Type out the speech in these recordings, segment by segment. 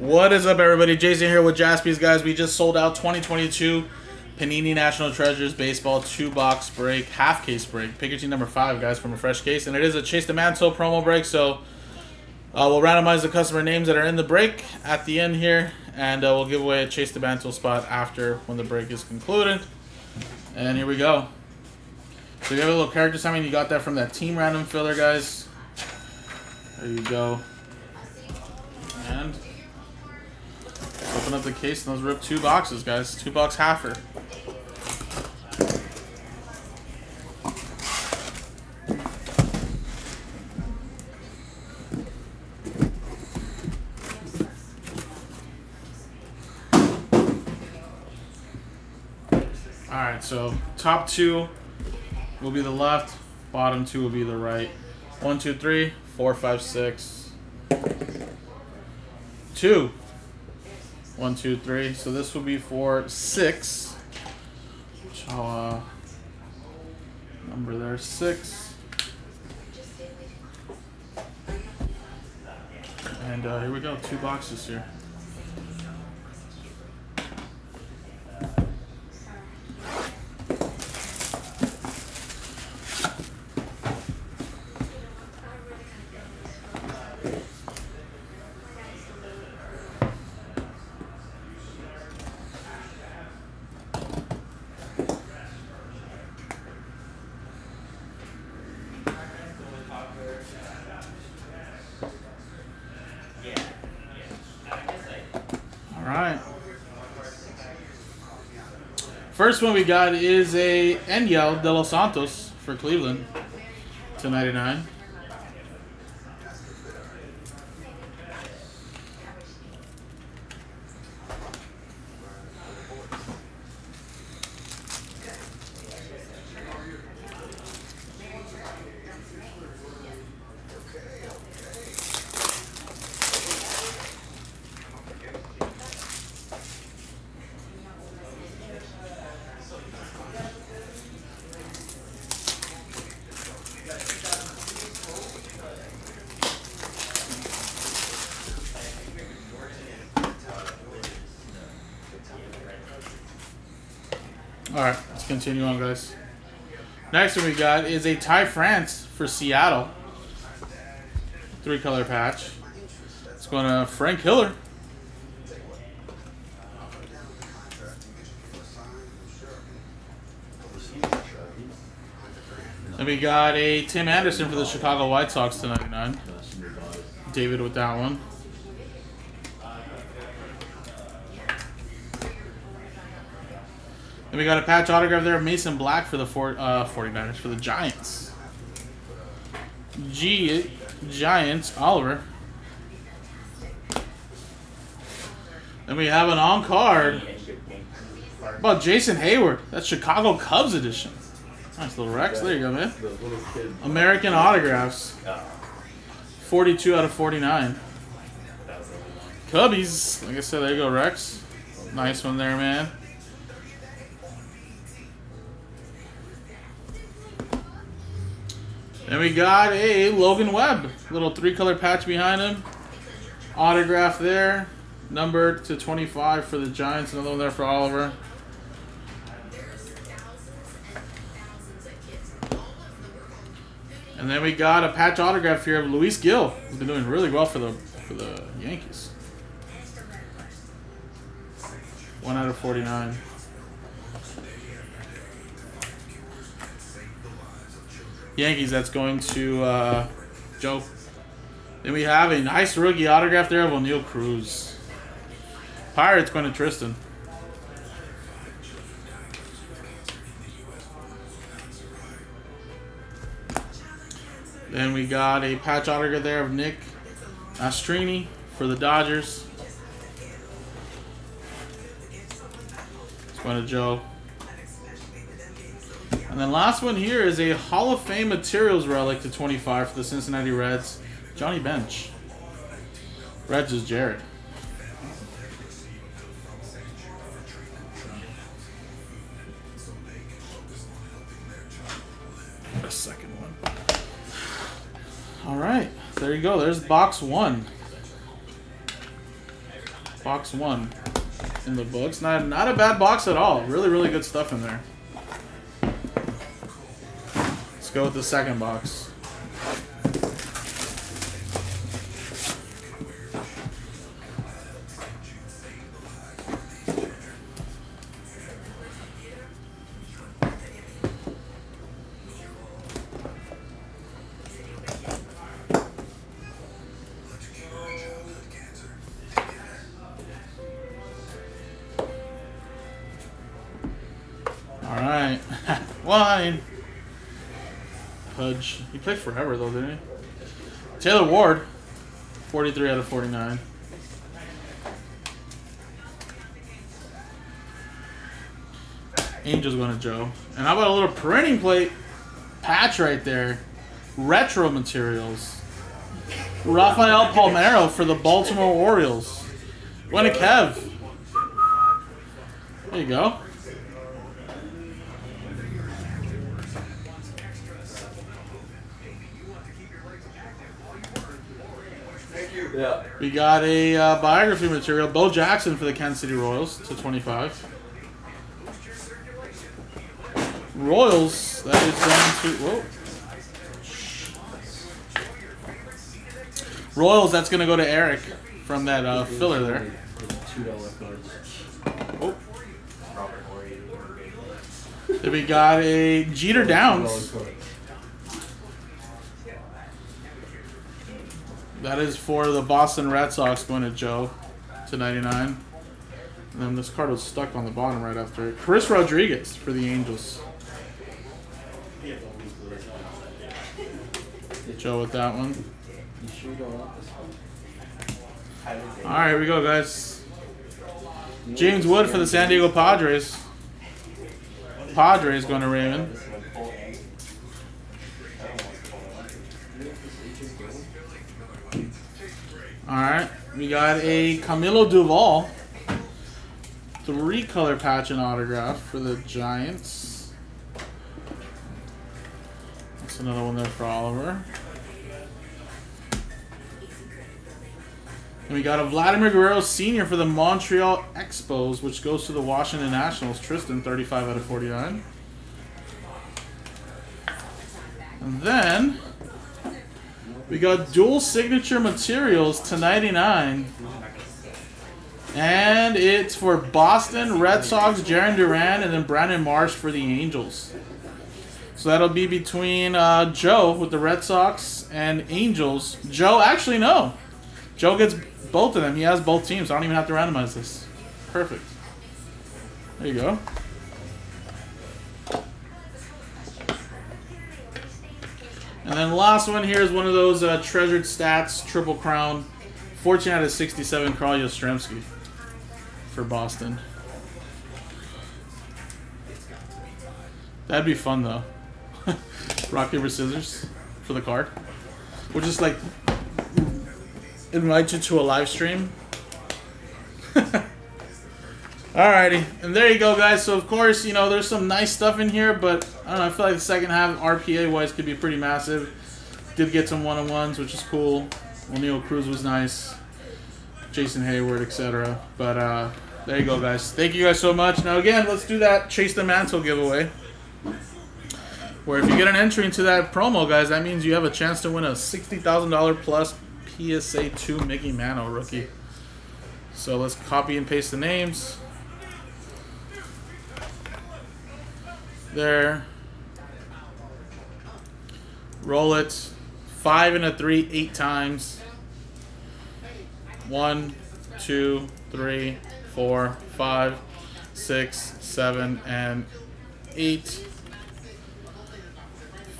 What is up, everybody? Jason here with Jaspy's guys. We just sold out 2022 Panini National Treasures Baseball two box break, half case break. Pick your team number five, guys, from a fresh case, and it is a Chase the Mantle promo break. So uh, we'll randomize the customer names that are in the break at the end here, and uh, we'll give away a Chase the Mantle spot after when the break is concluded. And here we go. So you have a little character summon. You got that from that team random filler, guys. There you go. Open up the case and those rip two boxes, guys. Two box halfer. Alright, so top two will be the left, bottom two will be the right. One, two, three, four, five, six. Two. One, two, three. So this will be for six. Which uh, number there six. And uh, here we go, two boxes here. All right. First one we got is a Enyel De Los Santos for Cleveland to 99. All right, let's continue on, guys. Next one we got is a Ty France for Seattle. Three color patch. It's going to Frank Hiller. And we got a Tim Anderson for the Chicago White Sox to 99. David with that one. And we got a patch autograph there of Mason Black for the four, uh, 49ers, for the Giants. G Giants, Oliver. Then we have an on card about Jason Heyward. That's Chicago Cubs edition. Nice little Rex. There you go, man. American autographs. 42 out of 49. Cubbies. Like I said, there you go, Rex. Nice one there, man. Then we got a Logan Webb. Little three color patch behind him. Autograph there. Numbered to 25 for the Giants. Another one there for Oliver. And then we got a patch autograph here of Luis Gil. He's been doing really well for the for the Yankees. One out of 49. Yankees, that's going to uh, Joe. Then we have a nice rookie autograph there of Oneil Cruz. Pirates going to Tristan. Then we got a patch autograph there of Nick Nastrini for the Dodgers. It's going to Joe. And then last one here is a Hall of Fame Materials relic to 25 for the Cincinnati Reds. Johnny Bench. Reds is Jared. A second one. All right, there you go. There's box one. Box one in the books. Not not a bad box at all. Really, really good stuff in there. Let's go with the second box. All right, wine. Pudge. He played forever though, didn't he? Taylor Ward, 43 out of 49. Angels going to Joe. And how about a little printing plate patch right there? Retro materials. Rafael Palmeiro for the Baltimore Orioles. Going to Kev. There you go. Yeah. We got a uh, biography material. Bo Jackson for the Kansas City Royals to 25. Royals, that is down to. Whoa. Royals, that's going to go to Eric from that uh, filler there. Oh. Then we got a Jeter Downs. That is for the Boston Red Sox going to Joe to 99. And then this card was stuck on the bottom right after. Chris Rodriguez for the Angels. Joe with that one? All right, here we go, guys. James Wood for the San Diego Padres. Padres going to Raymond. All right, we got a Camilo Doval, three color patch and autograph for the Giants. That's another one there for Oliver. And we got a Vladimir Guerrero Sr. for the Montreal Expos, which goes to the Washington Nationals. Tristan, 35 out of 49. And then we got dual signature materials to 99. And it's for Boston Red Sox, Jarren Duran, and then Brandon Marsh for the Angels. So that'll be between uh, Joe with the Red Sox and Angels. Joe, actually, no. Joe gets both of them. He has both teams. I don't even have to randomize this. Perfect. There you go. And then last one here is one of those uh, treasured stats, triple crown, 14 out of 67, Carl Yastrzemski for Boston. That'd be fun though. Rock paper scissors for the card. We'll just like invite you to a live stream. Alrighty, and there you go, guys. So of course, you know, there's some nice stuff in here, but I don't know. I feel like the second half RPA wise could be pretty massive. Did get some one on ones, which is cool. Oneil Cruz was nice. Jason Heyward, etc. But uh, there you go, guys. Thank you guys so much. Now again, let's do that Chase the Mantle giveaway. Where if you get an entry into that promo, guys, that means you have a chance to win a sixty thousand dollar plus PSA two Mickey Mantle rookie. So let's copy and paste the names. There. Roll it. Five and a three, eight times. One, two, three, four, five, six, seven, and eight.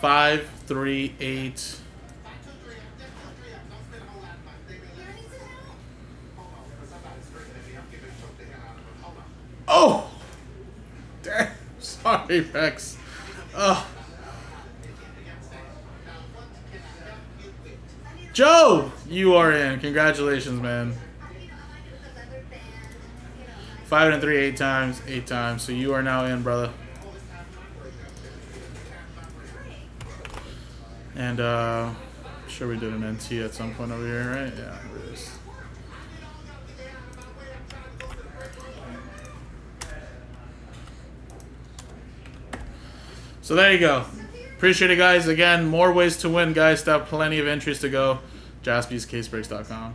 Five, three, eight. Oh! Damn. Sorry, Rex. Oh. Joe, you are in. Congratulations, man. Five and three, eight times, eight times. So you are now in, brother. And uh, I'm sure we did an NT at some point over here, right? Yeah, it is. So there you go. Appreciate it, guys. Again, more ways to win, guys. Still have plenty of entries to go. JaspysCaseBreaks.com.